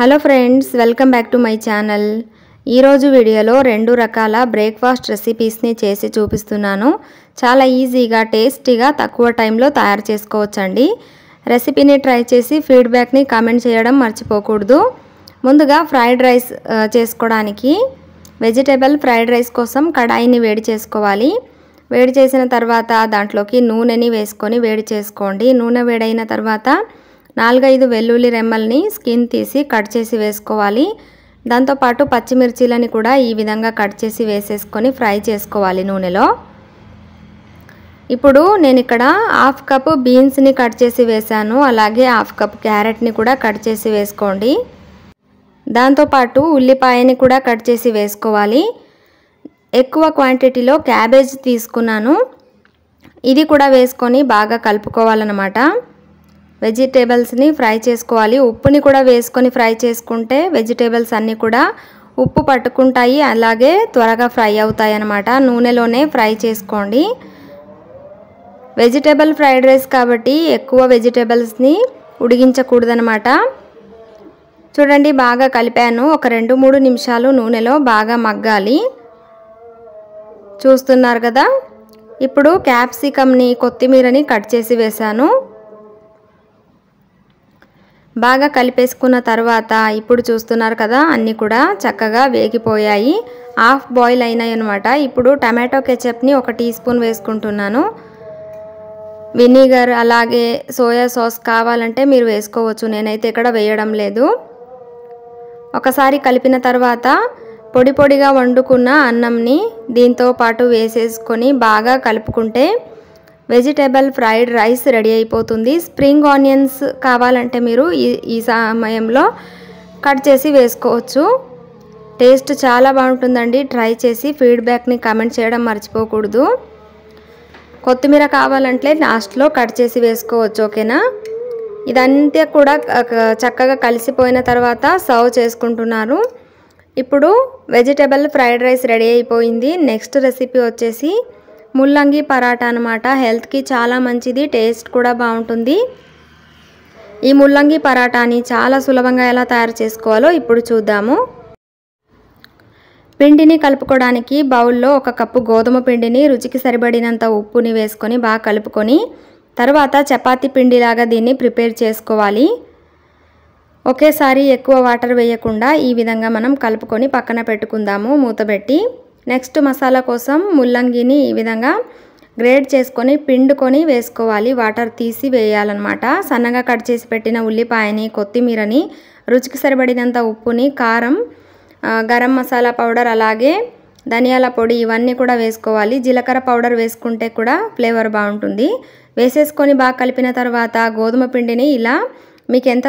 Hello friends welcome back to my channel. ఈరోజు వీడియోలో రెండు రకాల బ్రేక్ఫాస్ట్ రెసిపీస్ని చేసి చూపిస్తున్నాను. చాలా ఈజీగా టేస్టీగా తక్కువ టైంలో తయారు చేసుకోవచ్చండి. రెసిపీని ట్రై చేసి ఫీడ్బ్యాక్ని కామెంట్ చేయడం మర్చిపోకూడదు. ముందుగా ఫ్రైడ్ రైస్ చేసుకోవడానికి వెజిటేబుల్ ఫ్రైడ్ రైస్ కోసం కడాయిని వేడి చేసుకోవాలి. వేడి చేసిన తర్వాత దాంట్లోకి నూనెని వేసుకొని వేడి చేసుకోండి. నూనె వేడైన తర్వాత నాలుగైదు వెల్లుల్లి రెమ్మల్ని స్కిన్ తీసి కట్ చేసి వేసుకోవాలి. దాంతోపాటు పచ్చిమిర్చీలని కూడా ఈ విధంగా కట్ చేసి వేసేసుకొని ఫ్రై చేసుకోవాలి నూనెలో. ఇప్పుడు నేను ఇక్కడ హాఫ్ కప్ బీన్స్ని కట్ చేసి వేసాను అలాగే హాఫ్ కప్ క్యారెట్ని కూడా కట్ చేసి వేసుకోండి. దాంతోపాటు ఉల్లిపాయని కూడా కట్ చేసి వేసుకోవాలి. ఎక్కువ క్వాంటిటీలో క్యాబేజ్ తీసుకున్నాను. ఇది కూడా వేసుకొని బాగా కలుపుకోవాలన్నమాట. వెజిటేబుల్స్ని ఫ్రై చేసుకోవాలి. ఉప్పుని కూడా వేసుకొని ఫ్రై చేసుకుంటే వెజిటేబుల్స్ అన్నీ కూడా ఉప్పు పట్టుకుంటాయి. అలాగే త్వరగా ఫ్రై అవుతాయి అన్నమాట. నూనెలోనే ఫ్రై చేసుకోండి. వెజిటేబుల్ ఫ్రైడ్ రైస్ కాబట్టి ఎక్కువ వెజిటేబుల్స్ని ఉడిగించకూడదనమాట చూడండి బాగా కలిపాను. ఒక రెండు మూడు నిమిషాలు నూనెలో బాగా మగ్గాలి. చూస్తున్నారు కదా? ఇప్పుడు క్యాప్సికమ్ని కొత్తిమీరని కట్ చేసి వేశాను. బాగా కలిపేసుకున్న తర్వాత ఇప్పుడు చూస్తున్నారు కదా అన్నీ కూడా చక్కగా వేగిపోయాయి. హాఫ్ బాయిల్ అయినాయి అనమాట ఇప్పుడు టమాటో కెచప్ని ఒక టీ స్పూన్ వేసుకుంటున్నాను. వినిగర్ అలాగే సోయా సాస్ కావాలంటే మీరు వేసుకోవచ్చు. నేనైతే ఇక్కడ వేయడం లేదు. ఒకసారి కలిపిన తర్వాత పొడి పొడిగా వండుకున్న అన్నంని దీంతో పాటు వేసేసుకొని బాగా కలుపుకుంటే వెజిటేబుల్ ఫ్రైడ్ రైస్ రెడీ అయిపోతుంది. స్ప్రింగ్ ఆనియన్స్ కావాలంటే మీరు ఈ ఈ సమయంలో కట్ చేసి వేసుకోవచ్చు. టేస్ట్ చాలా బాగుంటుందండి. ట్రై చేసి ఫీడ్బ్యాక్ని కమెంట్ చేయడం మర్చిపోకూడదు. కొత్తిమీర కావాలంటే లాస్ట్లో కట్ చేసి వేసుకోవచ్చు ఓకేనా? ఇదంతా కూడా చక్కగా కలిసిపోయిన తర్వాత సర్వ్ చేసుకుంటున్నారు. ఇప్పుడు వెజిటేబుల్ ఫ్రైడ్ రైస్ రెడీ అయిపోయింది. నెక్స్ట్ రెసిపీ వచ్చేసి ముల్లంగి పరాటా అనమాట హెల్త్కి చాలా మంచిది టేస్ట్ కూడా బాగుంటుంది. ఈ ముల్లంగి పరాటాని చాలా సులభంగా ఎలా తయారు చేసుకోవాలో ఇప్పుడు చూద్దాము. పిండిని కలుపుకోవడానికి బౌల్లో ఒక కప్పు గోధుమ పిండిని రుచికి సరిపడినంత ఉప్పుని వేసుకొని బాగా కలుపుకొని తర్వాత చపాతీ పిండిలాగా దీన్ని ప్రిపేర్ చేసుకోవాలి. ఒకేసారి ఎక్కువ వాటర్ వేయకుండా ఈ విధంగా మనం కలుపుకొని పక్కన పెట్టుకుందాము మూతబెట్టి. నెక్స్ట్ మసాలా కోసం ముల్లంగిని ఈ విధంగా గ్రేడ్ చేసుకొని పిండుకొని వేసుకోవాలి. వాటర్ తీసి వేయాలన్నమాట. సన్నగా కట్ చేసి పెట్టిన ఉల్లిపాయని కొత్తిమీరని రుచికి సరిపడినంత ఉప్పుని కారం గరం మసాలా పౌడర్ అలాగే ధనియాల పొడి ఇవన్నీ కూడా వేసుకోవాలి. జీలకర్ర పౌడర్ వేసుకుంటే కూడా ఫ్లేవర్ బాగుంటుంది. వేసేసుకొని బాగా కలిపిన తర్వాత గోధుమ పిండిని ఇలా మీకు ఎంత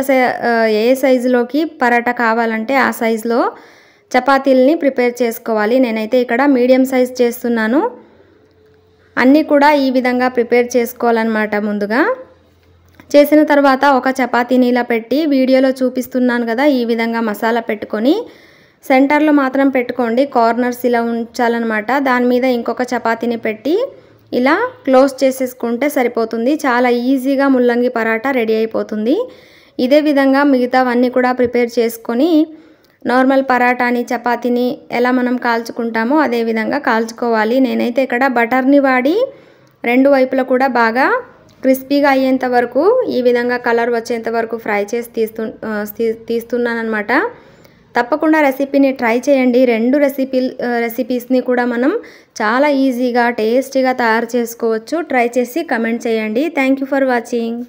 ఏ సైజులోకి పరాటా కావాలంటే ఆ సైజులో చపాతీలని ప్రిపేర్ చేసుకోవాలి. నేనైతే ఇక్కడ మీడియం సైజ్ చేస్తున్నాను. అన్నీ కూడా ఈ విధంగా ప్రిపేర్ చేసుకోవాలన్నమాట ముందుగా. చేసిన తర్వాత ఒక చపాతీని ఇలా పెట్టి వీడియోలో చూపిస్తున్నాను కదా ఈ విధంగా మసాలా పెట్టుకొని. సెంటర్లో మాత్రం పెట్టుకోండి కార్నర్స్ ఇలా ఉంచాలన్నమాట. దాని మీద ఇంకొక చపాతీని పెట్టి ఇలా క్లోజ్ చేసేసుకుంటే సరిపోతుంది. చాలా ఈజీగా ముల్లంగి పరాటా రెడీ అయిపోతుంది. ఇదే విధంగా మిగతావన్నీ కూడా ప్రిపేర్ చేసుకొని నార్మల్ పరాటాని చపాతీని ఎలా మనం కాల్చుకుంటామో అదే విధంగా కాల్చుకోవాలి. నేనైతే ఇక్కడ బటర్ని వాడి రెండు వైపులా కూడా బాగా క్రిస్పీగా అయ్యేంత వరకు ఈ విధంగా కలర్ వచ్చేంత వరకు ఫ్రై చేసి తీస్తు తీస్తున్నాను అనమాట తప్పకుండా రెసిపీని ట్రై చేయండి. రెండు రెసిపీ రెసిపీస్ని కూడా మనం చాలా ఈజీగా టేస్టీగా తయారు చేసుకోవచ్చు. ట్రై చేసి కమెంట్ చేయండి. Thank you for watching.